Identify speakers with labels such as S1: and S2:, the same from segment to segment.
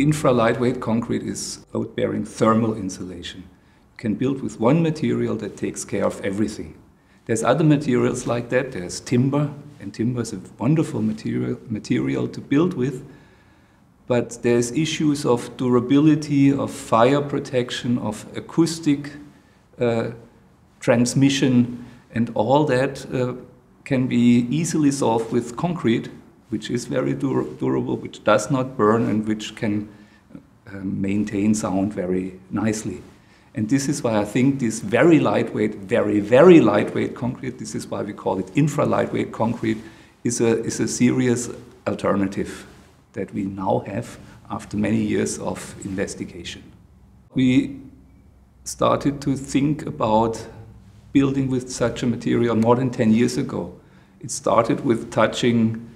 S1: Infra lightweight concrete is load bearing thermal insulation. You can build with one material that takes care of everything. There's other materials like that. There's timber, and timber is a wonderful material, material to build with. But there's issues of durability, of fire protection, of acoustic uh, transmission, and all that uh, can be easily solved with concrete, which is very dur durable, which does not burn, and which can uh, maintain sound very nicely. And this is why I think this very lightweight, very, very lightweight concrete, this is why we call it infra lightweight concrete, is a, is a serious alternative that we now have after many years of investigation. We started to think about building with such a material more than 10 years ago. It started with touching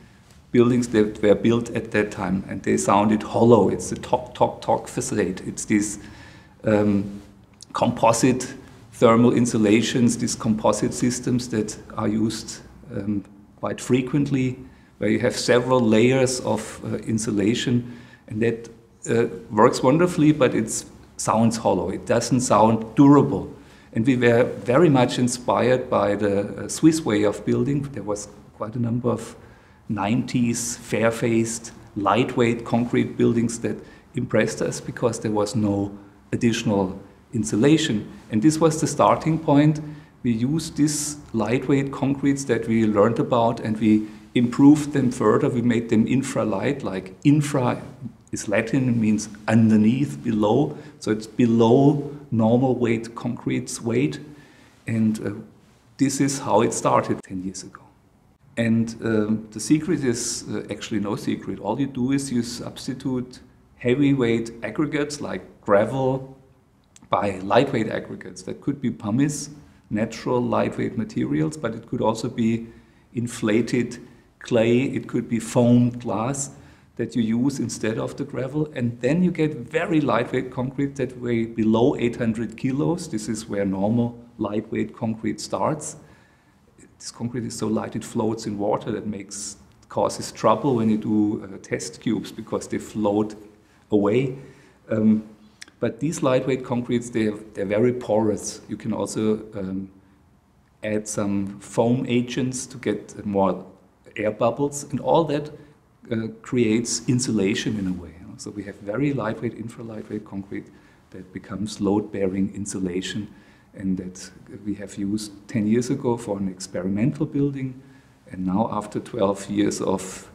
S1: buildings that were built at that time and they sounded hollow. It's the talk, talk, talk facade. It's these um, composite thermal insulations, these composite systems that are used um, quite frequently, where you have several layers of uh, insulation, and that uh, works wonderfully, but it sounds hollow. It doesn't sound durable. And we were very much inspired by the uh, Swiss way of building. There was quite a number of 90s fair-faced, lightweight concrete buildings that impressed us because there was no additional insulation. And this was the starting point. We used these lightweight concretes that we learned about and we improved them further. We made them infra-light, like infra is Latin, it means underneath, below. So it's below normal weight concrete's weight. And uh, this is how it started 10 years ago. And um, the secret is uh, actually no secret. All you do is you substitute heavyweight aggregates like gravel, by lightweight aggregates. That could be pumice, natural lightweight materials, but it could also be inflated clay, it could be foamed glass that you use instead of the gravel. And then you get very lightweight concrete that weigh below 800 kilos. This is where normal lightweight concrete starts. This concrete is so light it floats in water that makes causes trouble when you do uh, test cubes because they float away. Um, but these lightweight concretes, they're, they're very porous. You can also um, add some foam agents to get more air bubbles, and all that uh, creates insulation in a way. So we have very lightweight, infra-lightweight concrete that becomes load-bearing insulation, and that we have used 10 years ago for an experimental building, and now after 12 years of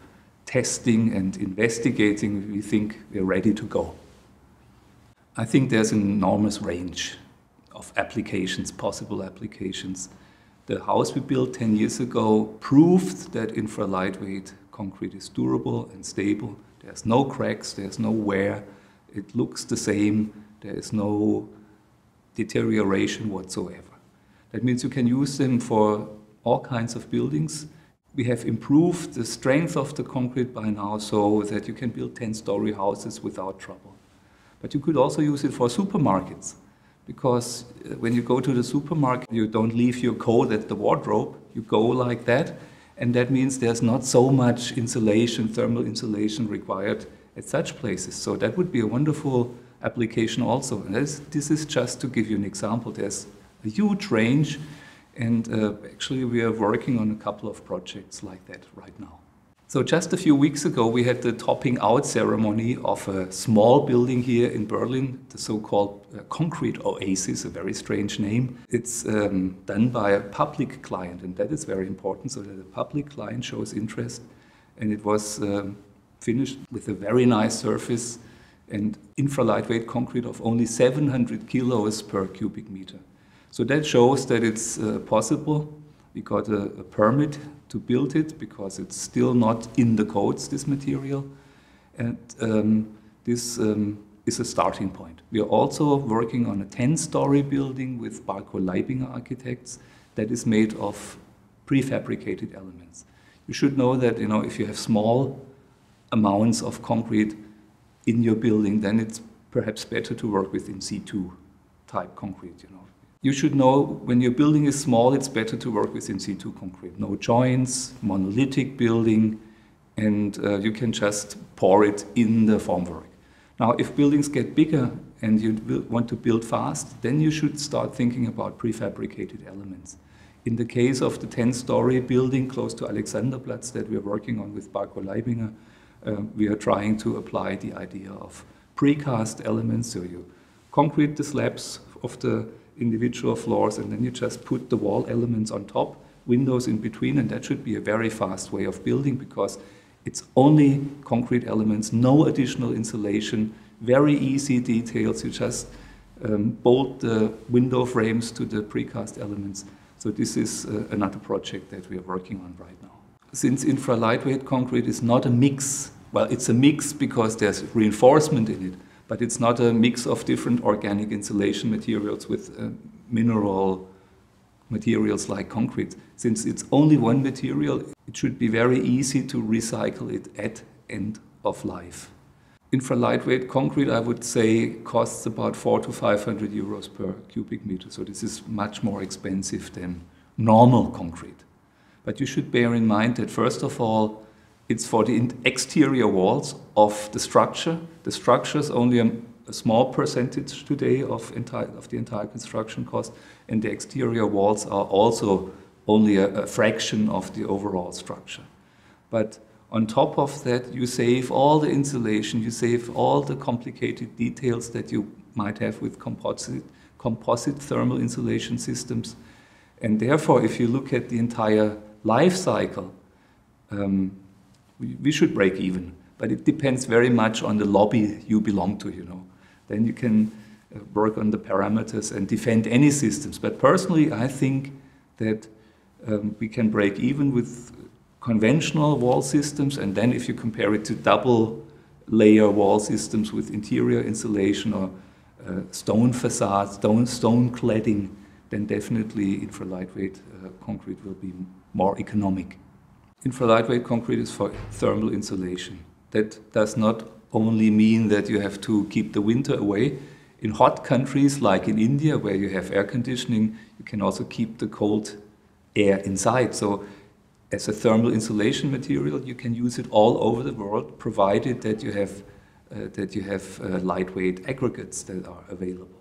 S1: testing and investigating, we think we're ready to go. I think there's an enormous range of applications, possible applications. The house we built 10 years ago proved that infra lightweight concrete is durable and stable. There's no cracks, there's no wear, it looks the same, there is no deterioration whatsoever. That means you can use them for all kinds of buildings. We have improved the strength of the concrete by now so that you can build 10-story houses without trouble. But you could also use it for supermarkets because uh, when you go to the supermarket, you don't leave your coat at the wardrobe. You go like that, and that means there's not so much insulation, thermal insulation required at such places. So that would be a wonderful application also. And this, this is just to give you an example. There's a huge range, and uh, actually we are working on a couple of projects like that right now. So just a few weeks ago, we had the topping out ceremony of a small building here in Berlin, the so-called uh, Concrete Oasis, a very strange name. It's um, done by a public client, and that is very important, so that the public client shows interest. And it was um, finished with a very nice surface and infra-lightweight concrete of only 700 kilos per cubic meter. So that shows that it's uh, possible. We got a, a permit to build it because it's still not in the codes, this material. And um, this um, is a starting point. We are also working on a 10-story building with Barkow Leibinger architects that is made of prefabricated elements. You should know that you know, if you have small amounts of concrete in your building, then it's perhaps better to work with in situ type concrete. You know, you should know when your building is small, it's better to work with in situ concrete. No joints, monolithic building, and uh, you can just pour it in the formwork. Now, if buildings get bigger and you want to build fast, then you should start thinking about prefabricated elements. In the case of the 10-story building close to Alexanderplatz that we're working on with Barkow Leibinger, uh, we are trying to apply the idea of precast elements. So you concrete the slabs of the individual floors and then you just put the wall elements on top, windows in between, and that should be a very fast way of building because it's only concrete elements, no additional insulation, very easy details. You just um, bolt the window frames to the precast elements. So this is uh, another project that we are working on right now. Since infra lightweight concrete is not a mix, well, it's a mix because there's reinforcement in it, but it's not a mix of different organic insulation materials with uh, mineral materials like concrete. Since it's only one material, it should be very easy to recycle it at end of life. Infra lightweight concrete, I would say, costs about four to 500 euros per cubic meter. So this is much more expensive than normal concrete. But you should bear in mind that first of all, it's for the exterior walls of the structure. The structure is only a, a small percentage today of, entire, of the entire construction cost, and the exterior walls are also only a, a fraction of the overall structure. But on top of that, you save all the insulation, you save all the complicated details that you might have with composite, composite thermal insulation systems. And therefore, if you look at the entire life cycle, um, we, should break even. But it depends very much on the lobby you belong to, you know. Then you can uh, work on the parameters and defend any systems. But personally, I think that um, we can break even with conventional wall systems, and then if you compare it to double layer wall systems with interior insulation or uh, stone facades, stone, stone cladding, then definitely infra lightweight uh, concrete will be more economic. Infra lightweight concrete is for thermal insulation. That does not only mean that you have to keep the winter away. In hot countries like in India, where you have air conditioning, you can also keep the cold air inside. So as a thermal insulation material, you can use it all over the world, provided that you have, uh, that you have uh, lightweight aggregates that are available.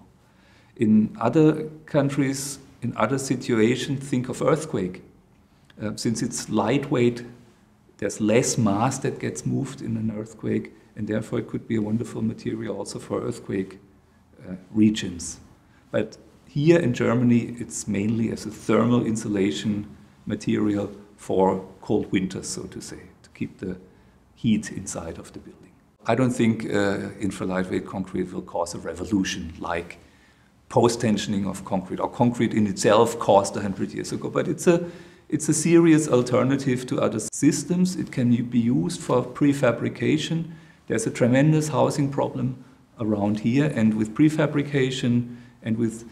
S1: In other countries, in other situations, think of earthquake. Uh, since it's lightweight, there's less mass that gets moved in an earthquake, and therefore it could be a wonderful material also for earthquake uh, regions. But here in Germany, it's mainly as a thermal insulation material for cold winters, so to say, to keep the heat inside of the building. I don't think uh, infra lightweight concrete will cause a revolution like post-tensioning of concrete or concrete in itself caused 100 years ago, but it's a, it's a serious alternative to other systems. It can be used for prefabrication. There's a tremendous housing problem around here, and with prefabrication and with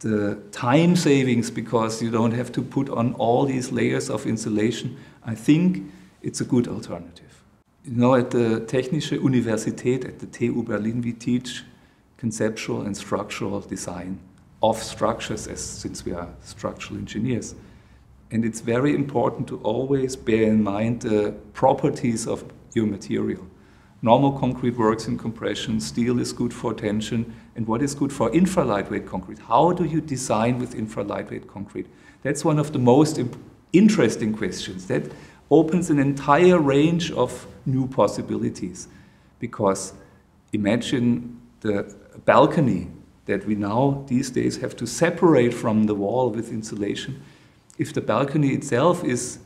S1: the time savings because you don't have to put on all these layers of insulation, I think it's a good alternative. You know, at the Technische Universität, at the TU Berlin, we teach conceptual and structural design of structures as, since we are structural engineers. And it's very important to always bear in mind the properties of your material. Normal concrete works in compression, steel is good for tension, and what is good for infra lightweight concrete? How do you design with infra lightweight concrete? That's one of the most interesting questions. That opens an entire range of new possibilities. Because imagine the balcony that we now these days have to separate from the wall with insulation. If the balcony itself is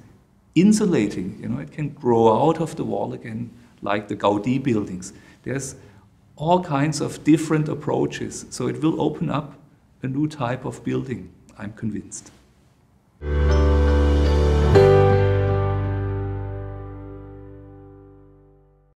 S1: insulating, you know, it can grow out of the wall again like the Gaudi buildings. There's all kinds of different approaches. So it will open up a new type of building, I'm convinced.